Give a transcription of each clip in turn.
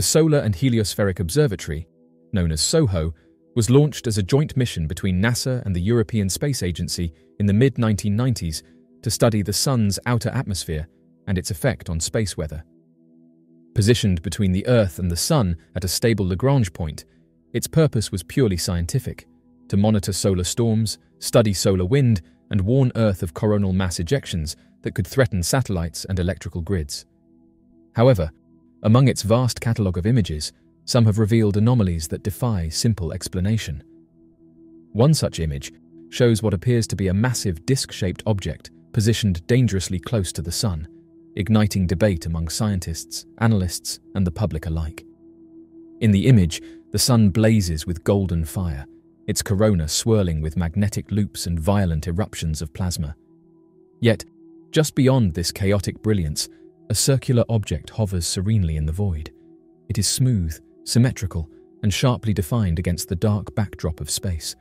The Solar and Heliospheric Observatory, known as SOHO, was launched as a joint mission between NASA and the European Space Agency in the mid 1990s to study the Sun's outer atmosphere and its effect on space weather. Positioned between the Earth and the Sun at a stable Lagrange point, its purpose was purely scientific to monitor solar storms, study solar wind, and warn Earth of coronal mass ejections that could threaten satellites and electrical grids. However, among its vast catalogue of images, some have revealed anomalies that defy simple explanation. One such image shows what appears to be a massive disc-shaped object positioned dangerously close to the Sun, igniting debate among scientists, analysts, and the public alike. In the image, the Sun blazes with golden fire, its corona swirling with magnetic loops and violent eruptions of plasma. Yet, just beyond this chaotic brilliance, a circular object hovers serenely in the void. It is smooth, symmetrical, and sharply defined against the dark backdrop of space.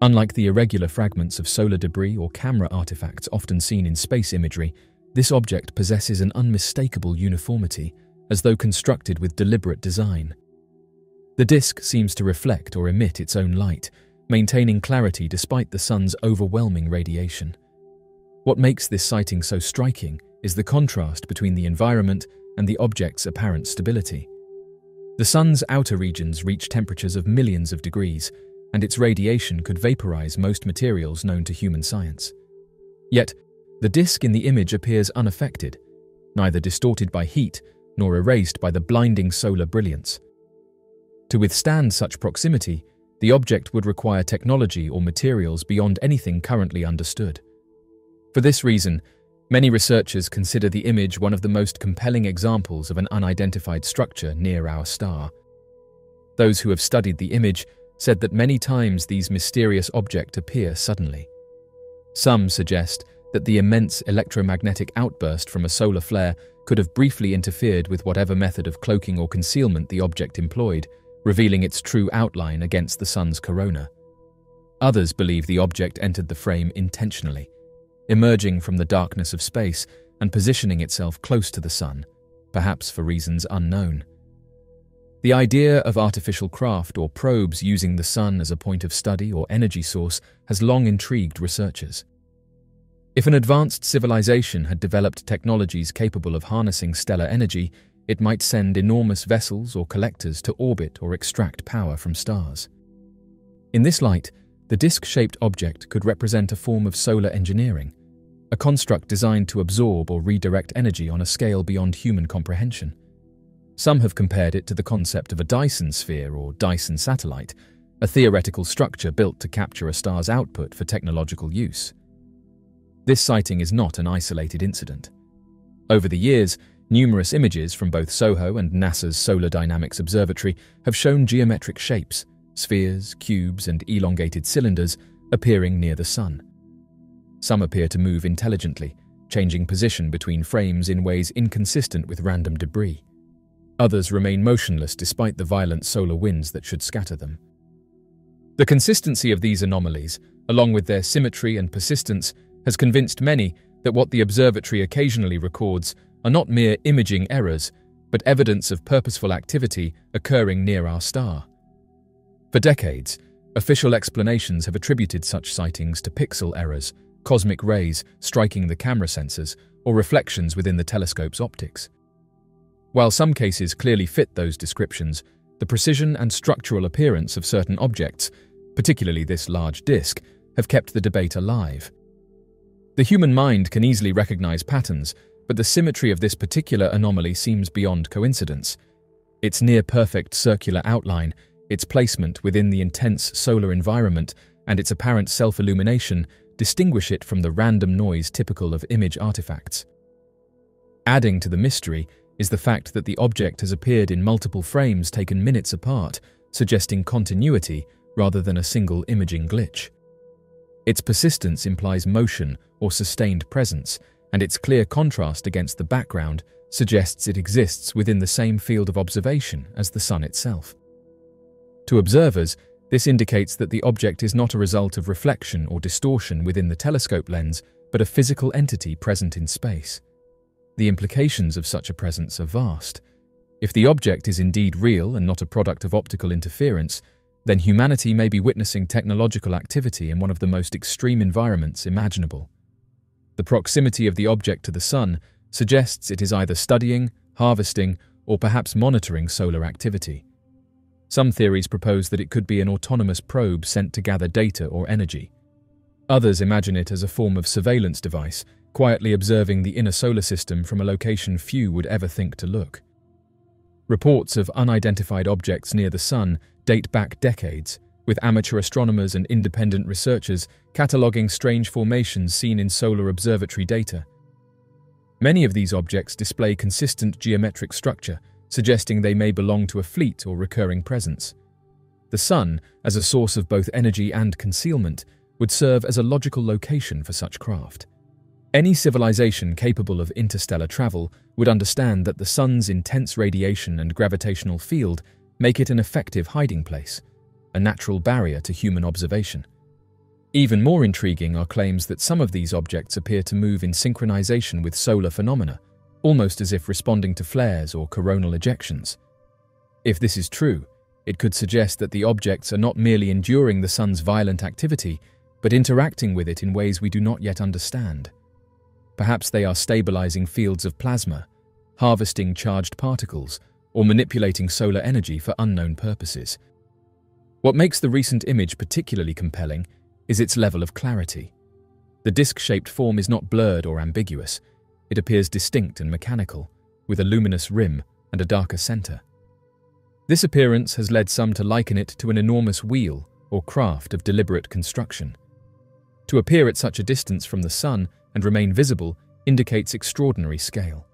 Unlike the irregular fragments of solar debris or camera artifacts often seen in space imagery, this object possesses an unmistakable uniformity, as though constructed with deliberate design. The disk seems to reflect or emit its own light, maintaining clarity despite the sun's overwhelming radiation. What makes this sighting so striking is the contrast between the environment and the object's apparent stability. The sun's outer regions reach temperatures of millions of degrees, and its radiation could vaporize most materials known to human science. Yet, the disk in the image appears unaffected, neither distorted by heat nor erased by the blinding solar brilliance. To withstand such proximity, the object would require technology or materials beyond anything currently understood. For this reason, Many researchers consider the image one of the most compelling examples of an unidentified structure near our star. Those who have studied the image said that many times these mysterious objects appear suddenly. Some suggest that the immense electromagnetic outburst from a solar flare could have briefly interfered with whatever method of cloaking or concealment the object employed, revealing its true outline against the sun's corona. Others believe the object entered the frame intentionally, emerging from the darkness of space and positioning itself close to the sun, perhaps for reasons unknown. The idea of artificial craft or probes using the sun as a point of study or energy source has long intrigued researchers. If an advanced civilization had developed technologies capable of harnessing stellar energy, it might send enormous vessels or collectors to orbit or extract power from stars. In this light, the disc-shaped object could represent a form of solar engineering, a construct designed to absorb or redirect energy on a scale beyond human comprehension. Some have compared it to the concept of a Dyson sphere or Dyson satellite, a theoretical structure built to capture a star's output for technological use. This sighting is not an isolated incident. Over the years, numerous images from both SOHO and NASA's Solar Dynamics Observatory have shown geometric shapes, spheres, cubes, and elongated cylinders appearing near the Sun. Some appear to move intelligently, changing position between frames in ways inconsistent with random debris. Others remain motionless despite the violent solar winds that should scatter them. The consistency of these anomalies, along with their symmetry and persistence, has convinced many that what the observatory occasionally records are not mere imaging errors, but evidence of purposeful activity occurring near our star. For decades, official explanations have attributed such sightings to pixel errors, cosmic rays striking the camera sensors, or reflections within the telescope's optics. While some cases clearly fit those descriptions, the precision and structural appearance of certain objects, particularly this large disk, have kept the debate alive. The human mind can easily recognize patterns, but the symmetry of this particular anomaly seems beyond coincidence. Its near perfect circular outline its placement within the intense solar environment and its apparent self-illumination distinguish it from the random noise typical of image artifacts. Adding to the mystery is the fact that the object has appeared in multiple frames taken minutes apart, suggesting continuity rather than a single imaging glitch. Its persistence implies motion or sustained presence, and its clear contrast against the background suggests it exists within the same field of observation as the Sun itself. To observers, this indicates that the object is not a result of reflection or distortion within the telescope lens, but a physical entity present in space. The implications of such a presence are vast. If the object is indeed real and not a product of optical interference, then humanity may be witnessing technological activity in one of the most extreme environments imaginable. The proximity of the object to the Sun suggests it is either studying, harvesting, or perhaps monitoring solar activity. Some theories propose that it could be an autonomous probe sent to gather data or energy. Others imagine it as a form of surveillance device, quietly observing the inner solar system from a location few would ever think to look. Reports of unidentified objects near the Sun date back decades, with amateur astronomers and independent researchers cataloguing strange formations seen in solar observatory data. Many of these objects display consistent geometric structure, suggesting they may belong to a fleet or recurring presence. The Sun, as a source of both energy and concealment, would serve as a logical location for such craft. Any civilization capable of interstellar travel would understand that the Sun's intense radiation and gravitational field make it an effective hiding place, a natural barrier to human observation. Even more intriguing are claims that some of these objects appear to move in synchronization with solar phenomena, almost as if responding to flares or coronal ejections. If this is true, it could suggest that the objects are not merely enduring the sun's violent activity, but interacting with it in ways we do not yet understand. Perhaps they are stabilizing fields of plasma, harvesting charged particles, or manipulating solar energy for unknown purposes. What makes the recent image particularly compelling is its level of clarity. The disc-shaped form is not blurred or ambiguous. It appears distinct and mechanical, with a luminous rim and a darker center. This appearance has led some to liken it to an enormous wheel or craft of deliberate construction. To appear at such a distance from the Sun and remain visible indicates extraordinary scale.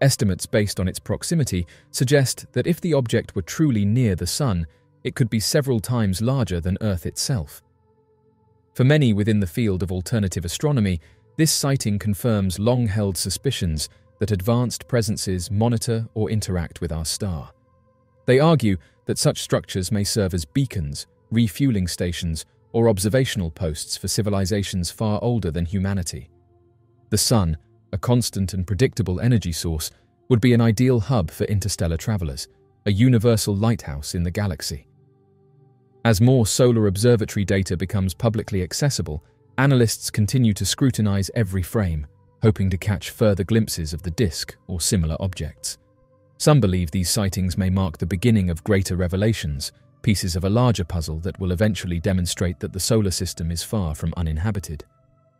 Estimates based on its proximity suggest that if the object were truly near the Sun, it could be several times larger than Earth itself. For many within the field of alternative astronomy, this sighting confirms long held suspicions that advanced presences monitor or interact with our star. They argue that such structures may serve as beacons, refueling stations, or observational posts for civilizations far older than humanity. The Sun, a constant and predictable energy source, would be an ideal hub for interstellar travelers, a universal lighthouse in the galaxy. As more solar observatory data becomes publicly accessible, analysts continue to scrutinize every frame, hoping to catch further glimpses of the disk or similar objects. Some believe these sightings may mark the beginning of greater revelations, pieces of a larger puzzle that will eventually demonstrate that the solar system is far from uninhabited.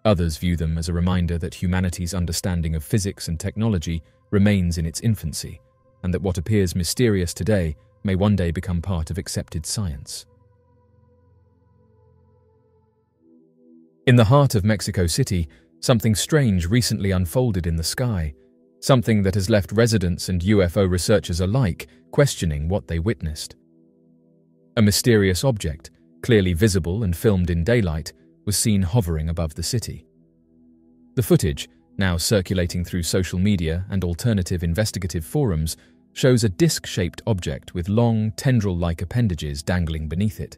Others view them as a reminder that humanity's understanding of physics and technology remains in its infancy, and that what appears mysterious today may one day become part of accepted science. In the heart of Mexico City, something strange recently unfolded in the sky, something that has left residents and UFO researchers alike questioning what they witnessed. A mysterious object, clearly visible and filmed in daylight, was seen hovering above the city. The footage, now circulating through social media and alternative investigative forums, shows a disc-shaped object with long, tendril-like appendages dangling beneath it.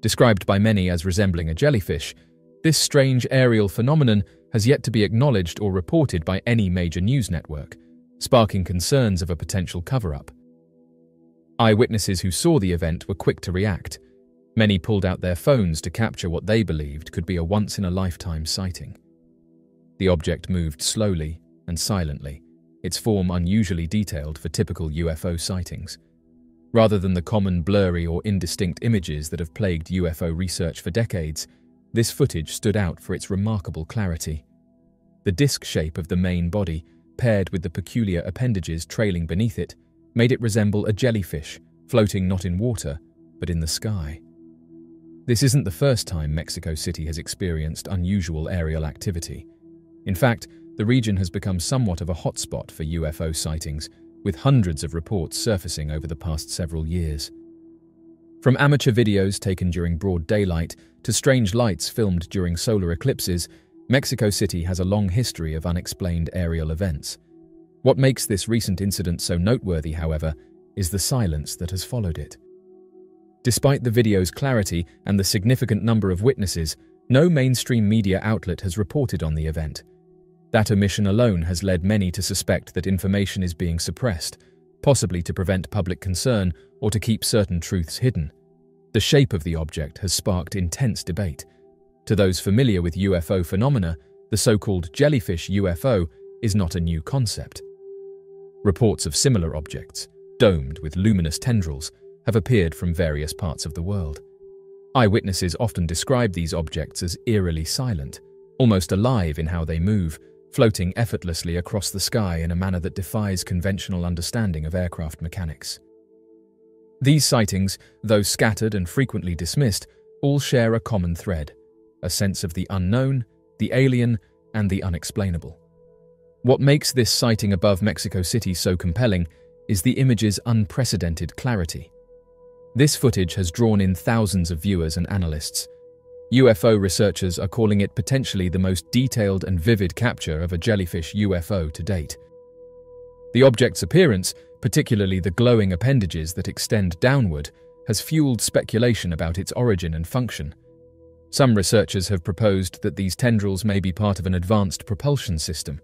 Described by many as resembling a jellyfish, this strange aerial phenomenon has yet to be acknowledged or reported by any major news network, sparking concerns of a potential cover-up. Eyewitnesses who saw the event were quick to react. Many pulled out their phones to capture what they believed could be a once-in-a-lifetime sighting. The object moved slowly and silently, its form unusually detailed for typical UFO sightings. Rather than the common blurry or indistinct images that have plagued UFO research for decades, this footage stood out for its remarkable clarity. The disc shape of the main body, paired with the peculiar appendages trailing beneath it, made it resemble a jellyfish, floating not in water, but in the sky. This isn't the first time Mexico City has experienced unusual aerial activity. In fact, the region has become somewhat of a hotspot for UFO sightings, with hundreds of reports surfacing over the past several years. From amateur videos taken during broad daylight to strange lights filmed during solar eclipses, Mexico City has a long history of unexplained aerial events. What makes this recent incident so noteworthy, however, is the silence that has followed it. Despite the video's clarity and the significant number of witnesses, no mainstream media outlet has reported on the event. That omission alone has led many to suspect that information is being suppressed, possibly to prevent public concern or to keep certain truths hidden. The shape of the object has sparked intense debate. To those familiar with UFO phenomena, the so-called jellyfish UFO is not a new concept. Reports of similar objects, domed with luminous tendrils, have appeared from various parts of the world. Eyewitnesses often describe these objects as eerily silent, almost alive in how they move, floating effortlessly across the sky in a manner that defies conventional understanding of aircraft mechanics. These sightings, though scattered and frequently dismissed, all share a common thread a sense of the unknown, the alien, and the unexplainable. What makes this sighting above Mexico City so compelling is the image's unprecedented clarity. This footage has drawn in thousands of viewers and analysts, UFO researchers are calling it potentially the most detailed and vivid capture of a jellyfish UFO to date. The object's appearance, particularly the glowing appendages that extend downward, has fueled speculation about its origin and function. Some researchers have proposed that these tendrils may be part of an advanced propulsion system,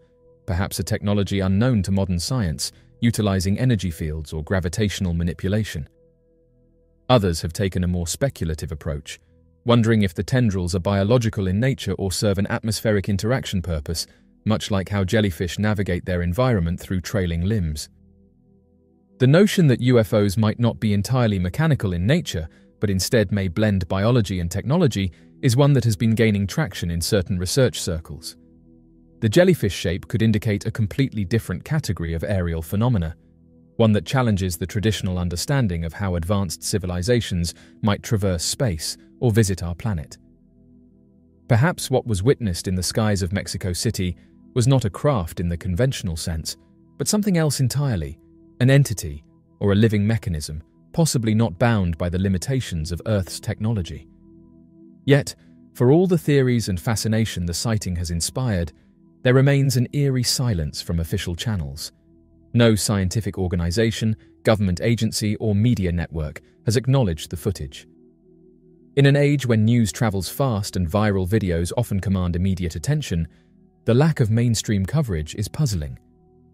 perhaps a technology unknown to modern science, utilizing energy fields or gravitational manipulation. Others have taken a more speculative approach, wondering if the tendrils are biological in nature or serve an atmospheric interaction purpose, much like how jellyfish navigate their environment through trailing limbs. The notion that UFOs might not be entirely mechanical in nature, but instead may blend biology and technology, is one that has been gaining traction in certain research circles. The jellyfish shape could indicate a completely different category of aerial phenomena, one that challenges the traditional understanding of how advanced civilizations might traverse space or visit our planet. Perhaps what was witnessed in the skies of Mexico City was not a craft in the conventional sense, but something else entirely, an entity or a living mechanism, possibly not bound by the limitations of Earth's technology. Yet, for all the theories and fascination the sighting has inspired, there remains an eerie silence from official channels. No scientific organization, government agency, or media network has acknowledged the footage. In an age when news travels fast and viral videos often command immediate attention, the lack of mainstream coverage is puzzling.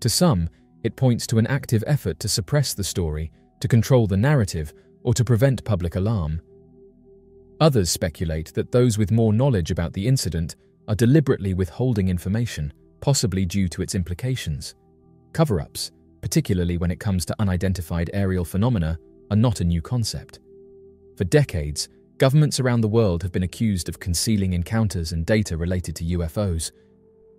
To some, it points to an active effort to suppress the story, to control the narrative, or to prevent public alarm. Others speculate that those with more knowledge about the incident are deliberately withholding information, possibly due to its implications. Cover ups, particularly when it comes to unidentified aerial phenomena, are not a new concept. For decades, Governments around the world have been accused of concealing encounters and data related to UFOs.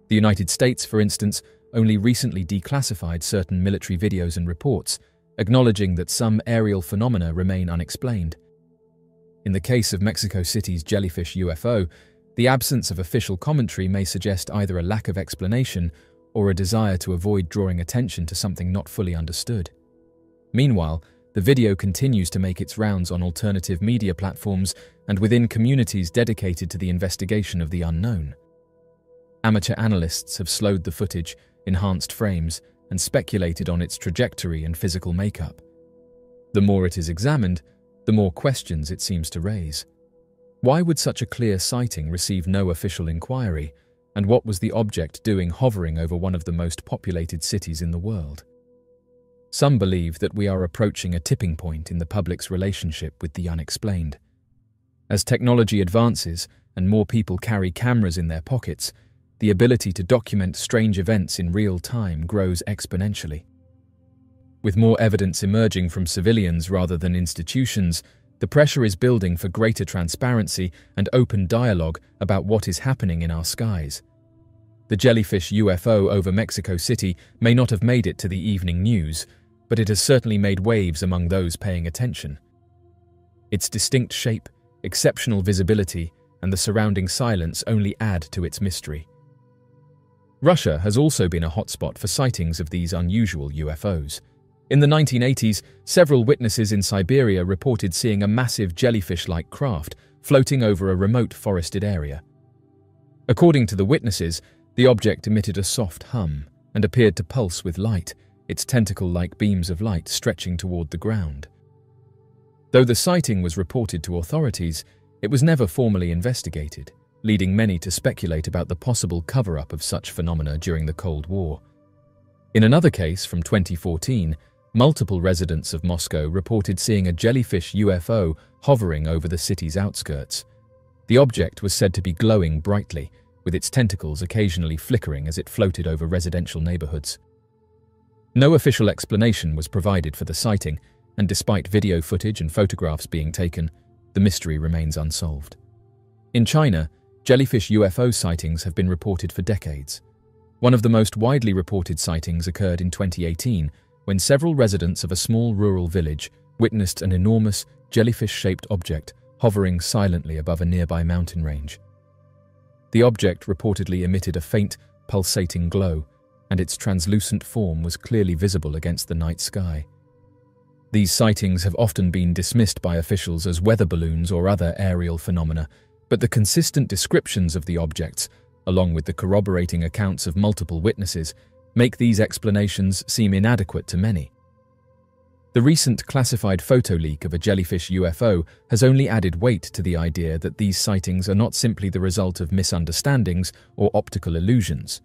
The United States, for instance, only recently declassified certain military videos and reports, acknowledging that some aerial phenomena remain unexplained. In the case of Mexico City's jellyfish UFO, the absence of official commentary may suggest either a lack of explanation or a desire to avoid drawing attention to something not fully understood. Meanwhile, the video continues to make its rounds on alternative media platforms and within communities dedicated to the investigation of the unknown. Amateur analysts have slowed the footage, enhanced frames, and speculated on its trajectory and physical makeup. The more it is examined, the more questions it seems to raise. Why would such a clear sighting receive no official inquiry, and what was the object doing hovering over one of the most populated cities in the world? Some believe that we are approaching a tipping point in the public's relationship with the unexplained. As technology advances and more people carry cameras in their pockets, the ability to document strange events in real time grows exponentially. With more evidence emerging from civilians rather than institutions, the pressure is building for greater transparency and open dialogue about what is happening in our skies. The jellyfish UFO over Mexico City may not have made it to the evening news, but it has certainly made waves among those paying attention. Its distinct shape, exceptional visibility, and the surrounding silence only add to its mystery. Russia has also been a hotspot for sightings of these unusual UFOs. In the 1980s, several witnesses in Siberia reported seeing a massive jellyfish-like craft floating over a remote forested area. According to the witnesses, the object emitted a soft hum and appeared to pulse with light, its tentacle-like beams of light stretching toward the ground. Though the sighting was reported to authorities, it was never formally investigated, leading many to speculate about the possible cover-up of such phenomena during the Cold War. In another case from 2014, multiple residents of Moscow reported seeing a jellyfish UFO hovering over the city's outskirts. The object was said to be glowing brightly, with its tentacles occasionally flickering as it floated over residential neighborhoods. No official explanation was provided for the sighting, and despite video footage and photographs being taken, the mystery remains unsolved. In China, jellyfish UFO sightings have been reported for decades. One of the most widely reported sightings occurred in 2018 when several residents of a small rural village witnessed an enormous, jellyfish-shaped object hovering silently above a nearby mountain range. The object reportedly emitted a faint, pulsating glow, and its translucent form was clearly visible against the night sky. These sightings have often been dismissed by officials as weather balloons or other aerial phenomena, but the consistent descriptions of the objects, along with the corroborating accounts of multiple witnesses, make these explanations seem inadequate to many. The recent classified photo leak of a jellyfish UFO has only added weight to the idea that these sightings are not simply the result of misunderstandings or optical illusions.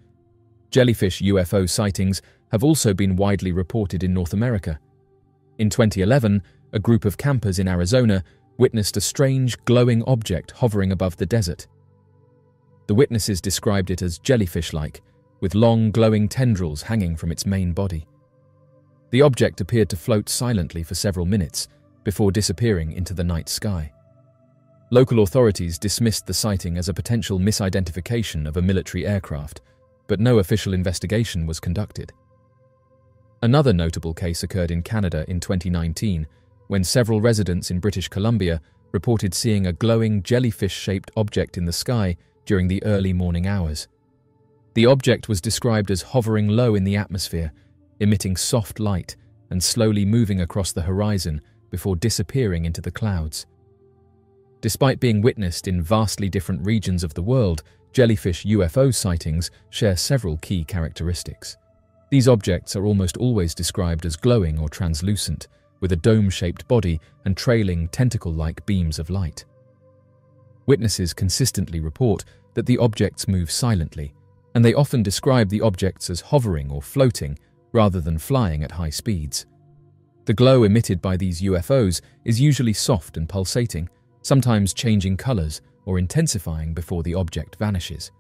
Jellyfish UFO sightings have also been widely reported in North America, in 2011, a group of campers in Arizona witnessed a strange, glowing object hovering above the desert. The witnesses described it as jellyfish-like, with long, glowing tendrils hanging from its main body. The object appeared to float silently for several minutes before disappearing into the night sky. Local authorities dismissed the sighting as a potential misidentification of a military aircraft, but no official investigation was conducted. Another notable case occurred in Canada in 2019, when several residents in British Columbia reported seeing a glowing jellyfish-shaped object in the sky during the early morning hours. The object was described as hovering low in the atmosphere, emitting soft light and slowly moving across the horizon before disappearing into the clouds. Despite being witnessed in vastly different regions of the world, jellyfish UFO sightings share several key characteristics. These objects are almost always described as glowing or translucent, with a dome-shaped body and trailing tentacle-like beams of light. Witnesses consistently report that the objects move silently, and they often describe the objects as hovering or floating rather than flying at high speeds. The glow emitted by these UFOs is usually soft and pulsating, sometimes changing colors or intensifying before the object vanishes.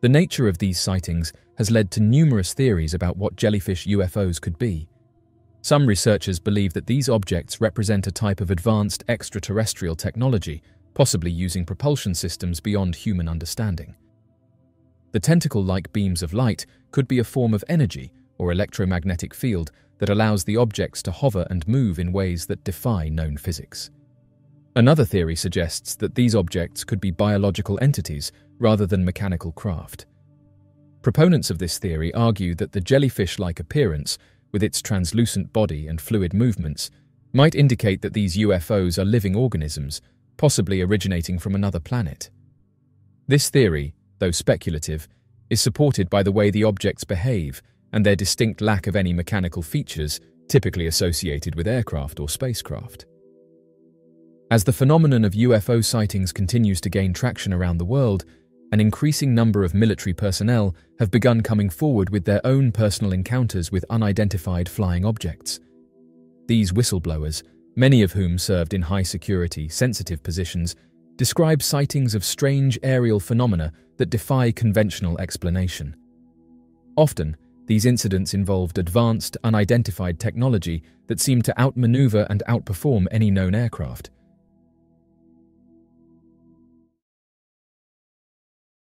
The nature of these sightings has led to numerous theories about what jellyfish UFOs could be. Some researchers believe that these objects represent a type of advanced extraterrestrial technology, possibly using propulsion systems beyond human understanding. The tentacle-like beams of light could be a form of energy or electromagnetic field that allows the objects to hover and move in ways that defy known physics. Another theory suggests that these objects could be biological entities rather than mechanical craft. Proponents of this theory argue that the jellyfish-like appearance, with its translucent body and fluid movements, might indicate that these UFOs are living organisms, possibly originating from another planet. This theory, though speculative, is supported by the way the objects behave and their distinct lack of any mechanical features typically associated with aircraft or spacecraft. As the phenomenon of UFO sightings continues to gain traction around the world, an increasing number of military personnel have begun coming forward with their own personal encounters with unidentified flying objects. These whistleblowers, many of whom served in high security, sensitive positions, describe sightings of strange aerial phenomena that defy conventional explanation. Often, these incidents involved advanced, unidentified technology that seemed to outmaneuver and outperform any known aircraft.